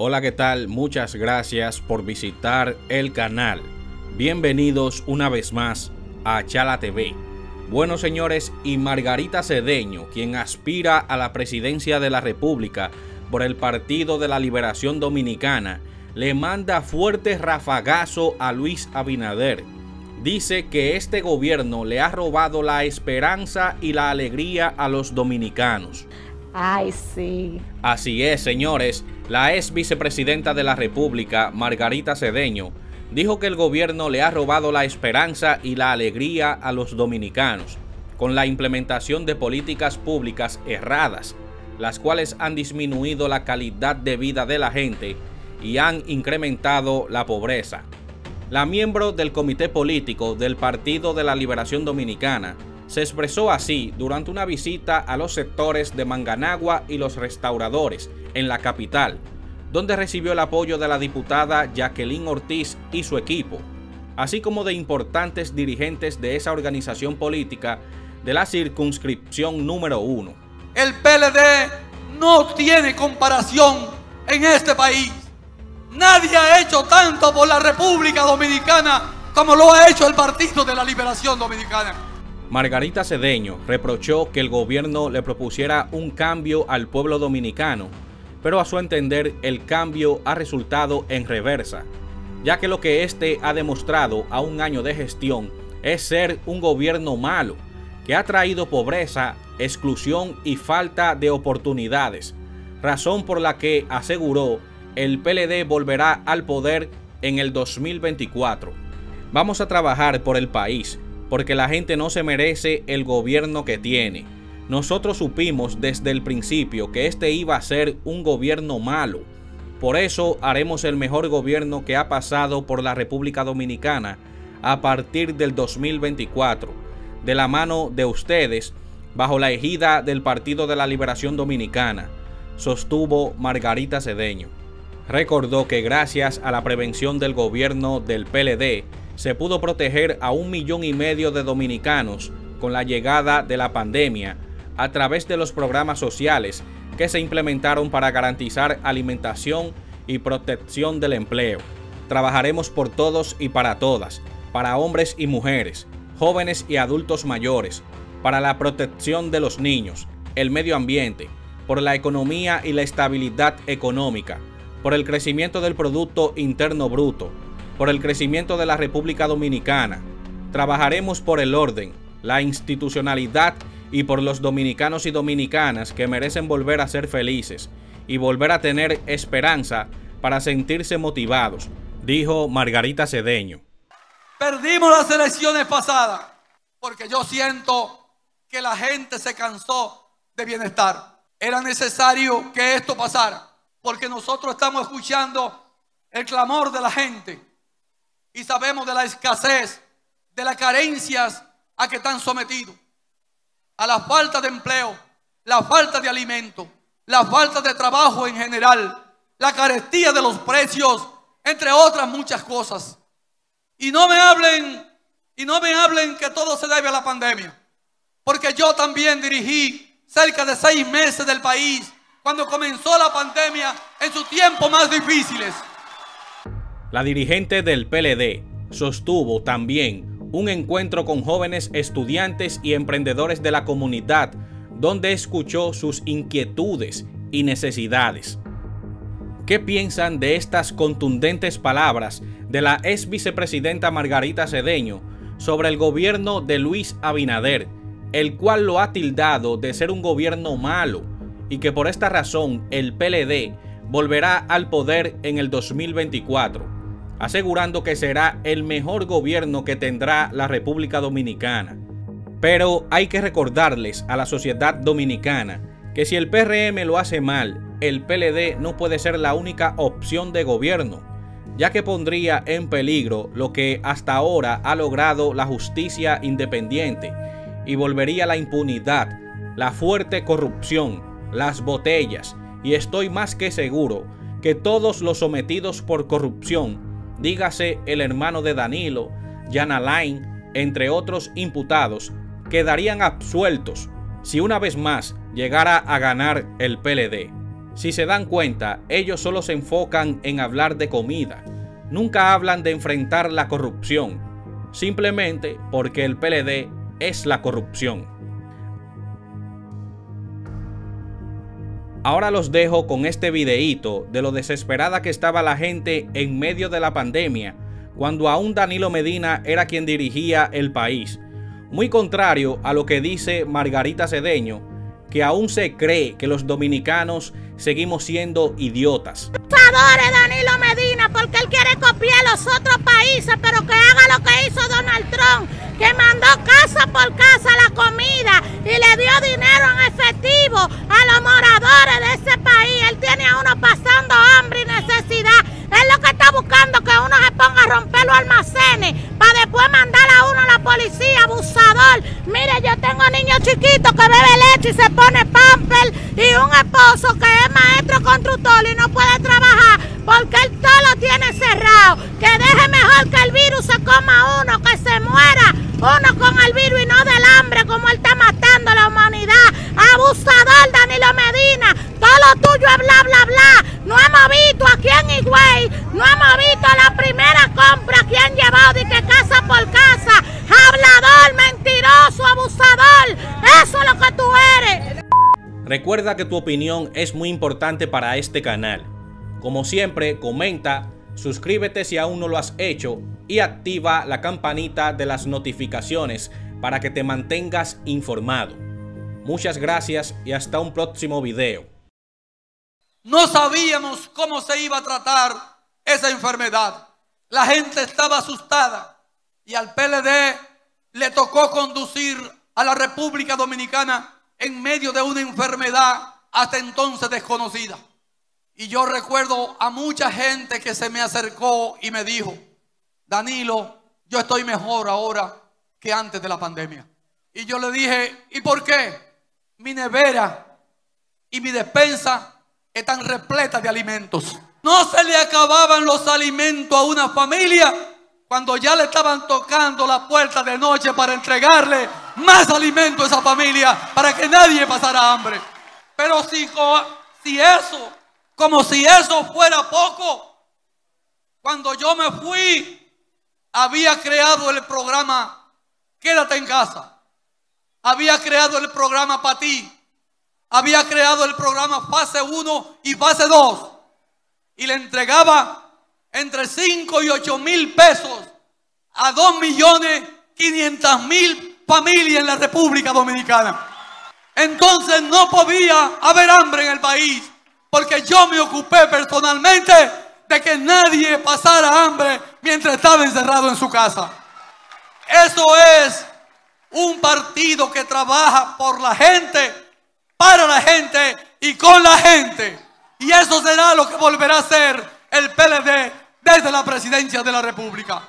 Hola, ¿qué tal? Muchas gracias por visitar el canal. Bienvenidos una vez más a Chala TV. Bueno, señores, y Margarita Cedeño, quien aspira a la presidencia de la República por el Partido de la Liberación Dominicana, le manda fuerte rafagazo a Luis Abinader. Dice que este gobierno le ha robado la esperanza y la alegría a los dominicanos. Ay, sí. Así es, señores. La ex vicepresidenta de la República, Margarita Cedeño, dijo que el gobierno le ha robado la esperanza y la alegría a los dominicanos con la implementación de políticas públicas erradas, las cuales han disminuido la calidad de vida de la gente y han incrementado la pobreza. La miembro del Comité Político del Partido de la Liberación Dominicana se expresó así durante una visita a los sectores de Manganagua y los restauradores en la capital, donde recibió el apoyo de la diputada Jacqueline Ortiz y su equipo, así como de importantes dirigentes de esa organización política de la circunscripción número uno. El PLD no tiene comparación en este país. Nadie ha hecho tanto por la República Dominicana como lo ha hecho el Partido de la Liberación Dominicana. Margarita Cedeño reprochó que el gobierno le propusiera un cambio al pueblo dominicano, pero a su entender el cambio ha resultado en reversa, ya que lo que éste ha demostrado a un año de gestión es ser un gobierno malo, que ha traído pobreza, exclusión y falta de oportunidades, razón por la que aseguró el PLD volverá al poder en el 2024. Vamos a trabajar por el país, porque la gente no se merece el gobierno que tiene. Nosotros supimos desde el principio que este iba a ser un gobierno malo. Por eso haremos el mejor gobierno que ha pasado por la República Dominicana a partir del 2024, de la mano de ustedes, bajo la ejida del Partido de la Liberación Dominicana, sostuvo Margarita Cedeño. Recordó que gracias a la prevención del gobierno del PLD, se pudo proteger a un millón y medio de dominicanos con la llegada de la pandemia a través de los programas sociales que se implementaron para garantizar alimentación y protección del empleo. Trabajaremos por todos y para todas, para hombres y mujeres, jóvenes y adultos mayores, para la protección de los niños, el medio ambiente, por la economía y la estabilidad económica, por el crecimiento del Producto Interno Bruto, por el crecimiento de la República Dominicana. Trabajaremos por el orden, la institucionalidad y por los dominicanos y dominicanas que merecen volver a ser felices y volver a tener esperanza para sentirse motivados, dijo Margarita Cedeño. Perdimos las elecciones pasadas porque yo siento que la gente se cansó de bienestar. Era necesario que esto pasara porque nosotros estamos escuchando el clamor de la gente y sabemos de la escasez, de las carencias a que están sometidos, a la falta de empleo, la falta de alimento, la falta de trabajo en general, la carestía de los precios, entre otras muchas cosas. Y no me hablen, y no me hablen que todo se debe a la pandemia, porque yo también dirigí cerca de seis meses del país cuando comenzó la pandemia en sus tiempos más difíciles. La dirigente del PLD sostuvo también un encuentro con jóvenes estudiantes y emprendedores de la comunidad donde escuchó sus inquietudes y necesidades. ¿Qué piensan de estas contundentes palabras de la ex vicepresidenta Margarita Cedeño sobre el gobierno de Luis Abinader, el cual lo ha tildado de ser un gobierno malo y que por esta razón el PLD volverá al poder en el 2024? Asegurando que será el mejor gobierno que tendrá la República Dominicana. Pero hay que recordarles a la sociedad dominicana que si el PRM lo hace mal, el PLD no puede ser la única opción de gobierno, ya que pondría en peligro lo que hasta ahora ha logrado la justicia independiente y volvería la impunidad, la fuerte corrupción, las botellas, y estoy más que seguro que todos los sometidos por corrupción dígase el hermano de Danilo, Jan Alain, entre otros imputados, quedarían absueltos si una vez más llegara a ganar el PLD. Si se dan cuenta, ellos solo se enfocan en hablar de comida. Nunca hablan de enfrentar la corrupción, simplemente porque el PLD es la corrupción. Ahora los dejo con este videíto de lo desesperada que estaba la gente en medio de la pandemia, cuando aún Danilo Medina era quien dirigía el país. Muy contrario a lo que dice Margarita Cedeño, que aún se cree que los dominicanos seguimos siendo idiotas. Adore Danilo Medina porque él quiere copiar los otros países, pero que haga lo que hizo Donald Trump, que mandó casa por casa la comida y le dio dinero en efectivo a los moradores de ese país. Él tiene a uno pasando hambre y necesidad. Es lo que está buscando que uno se ponga a romper los almacenes para después mandar a uno a la policía, abusador. Mire, yo tengo niños chiquitos que bebe leche y se pone pamper y un esposo que es maestro constructor y no puede trabajar porque él todo lo tiene cerrado. Que deje mejor que el virus se coma uno, que se muera uno con el virus y no del hambre como él está matando a la humanidad. Abusador Danilo Medina, todo lo tuyo es bla bla bla. No hemos visto aquí en Higüey, no hemos visto la primera compra que han llevado de que casa por casa. Hablador, mentiroso, abusador. Eso es lo que tú eres. Recuerda que tu opinión es muy importante para este canal. Como siempre, comenta, suscríbete si aún no lo has hecho y activa la campanita de las notificaciones para que te mantengas informado. Muchas gracias y hasta un próximo video. No sabíamos cómo se iba a tratar esa enfermedad. La gente estaba asustada y al PLD le tocó conducir a la República Dominicana en medio de una enfermedad hasta entonces desconocida. Y yo recuerdo a mucha gente que se me acercó y me dijo, Danilo, yo estoy mejor ahora que antes de la pandemia. Y yo le dije, ¿y por qué? Mi nevera y mi despensa están repletas de alimentos. No se le acababan los alimentos a una familia cuando ya le estaban tocando la puerta de noche para entregarle más alimento a esa familia para que nadie pasara hambre. Pero si, eso, como si eso fuera poco, cuando yo me fui, había creado el programa Quédate en casa. Había creado el programa para ti. Había creado el programa fase 1 y fase 2. Y le entregaba entre 5 y 8 mil pesos a 2 millones 500 mil familias en la República Dominicana. Entonces no podía haber hambre en el país porque yo me ocupé personalmente de que nadie pasara hambre mientras estaba encerrado en su casa. Eso es un partido que trabaja por la gente, para la gente y con la gente. Y eso será lo que volverá a ser el PLD desde la presidencia de la República.